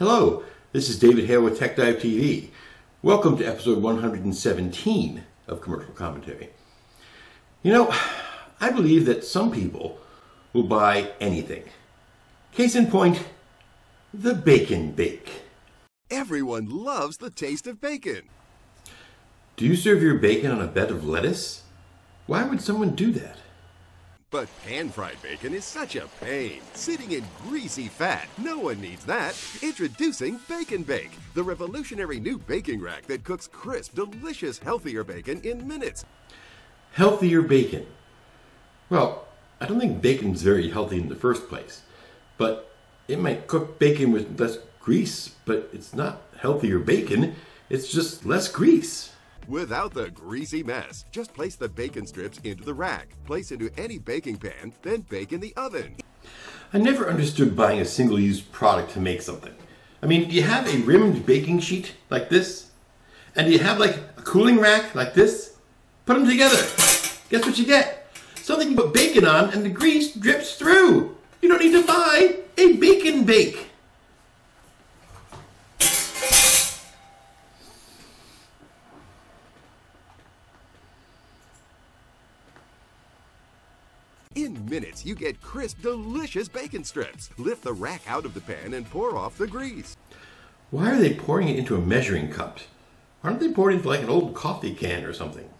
Hello, this is David Hale with Tech Dive TV. Welcome to episode 117 of Commercial Commentary. You know, I believe that some people will buy anything. Case in point, the bacon bake. Everyone loves the taste of bacon. Do you serve your bacon on a bed of lettuce? Why would someone do that? But pan-fried bacon is such a pain, sitting in greasy fat. No one needs that. Introducing Bacon Bake, the revolutionary new baking rack that cooks crisp, delicious, healthier bacon in minutes. Healthier bacon. Well, I don't think bacon's very healthy in the first place, but it might cook bacon with less grease, but it's not healthier bacon, it's just less grease. Without the greasy mess, just place the bacon strips into the rack, place into any baking pan, then bake in the oven. I never understood buying a single-use product to make something. I mean, do you have a rimmed baking sheet like this? And do you have like a cooling rack like this? Put them together. Guess what you get? Something you put bacon on and the grease drips through. You don't need to buy a bacon bake. In minutes, you get crisp, delicious bacon strips. Lift the rack out of the pan and pour off the grease. Why are they pouring it into a measuring cup? Aren't they pouring it into like an old coffee can or something?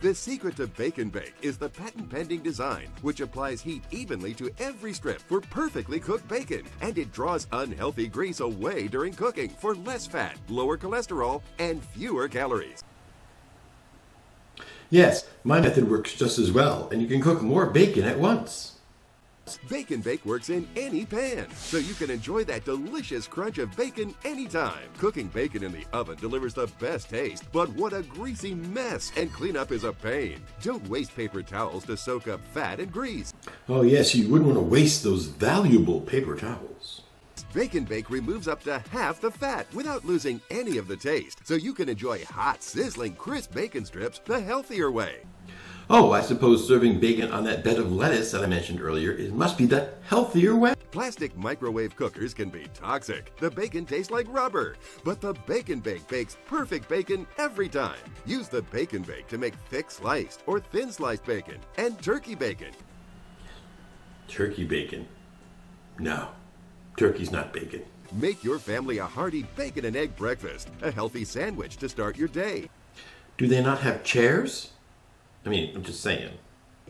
The secret to Bacon Bake is the patent pending design, which applies heat evenly to every strip for perfectly cooked bacon. And it draws unhealthy grease away during cooking for less fat, lower cholesterol, and fewer calories. Yes, my method works just as well, and you can cook more bacon at once. Bacon Bake works in any pan, so you can enjoy that delicious crunch of bacon anytime. Cooking bacon in the oven delivers the best taste, but what a greasy mess, and cleanup is a pain. Don't waste paper towels to soak up fat and grease. Oh yes, you wouldn't want to waste those valuable paper towels. Bacon Bake removes up to half the fat without losing any of the taste, so you can enjoy hot, sizzling, crisp bacon strips the healthier way. Oh, I suppose serving bacon on that bed of lettuce that I mentioned earlier, it must be the healthier way. Plastic microwave cookers can be toxic. The bacon tastes like rubber. But the Bacon Bake bakes perfect bacon every time. Use the Bacon Bake to make thick sliced or thin sliced bacon and turkey bacon. Turkey bacon. No, turkey's not bacon. Make your family a hearty bacon and egg breakfast, a healthy sandwich to start your day. Do they not have chairs? I mean, I'm just saying.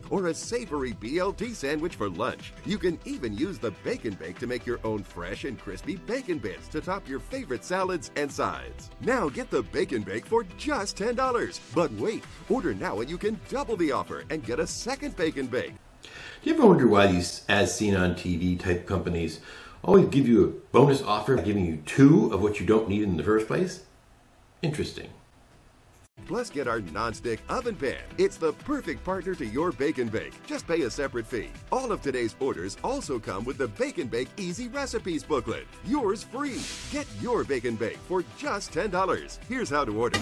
Or a savory BLT sandwich for lunch. You can even use the Bacon Bake to make your own fresh and crispy bacon bits to top your favorite salads and sides. Now get the Bacon Bake for just $10. But wait, order now and you can double the offer and get a second Bacon Bake. Do you ever wonder why these as seen on TV type companies Oh, always give you a bonus offer by giving you two of what you don't need in the first place? Interesting. Plus, get our non-stick oven pan. It's the perfect partner to your Bacon Bake. Just pay a separate fee. All of today's orders also come with the Bacon Bake Easy Recipes booklet. Yours free. Get your Bacon Bake for just $10. Here's how to order.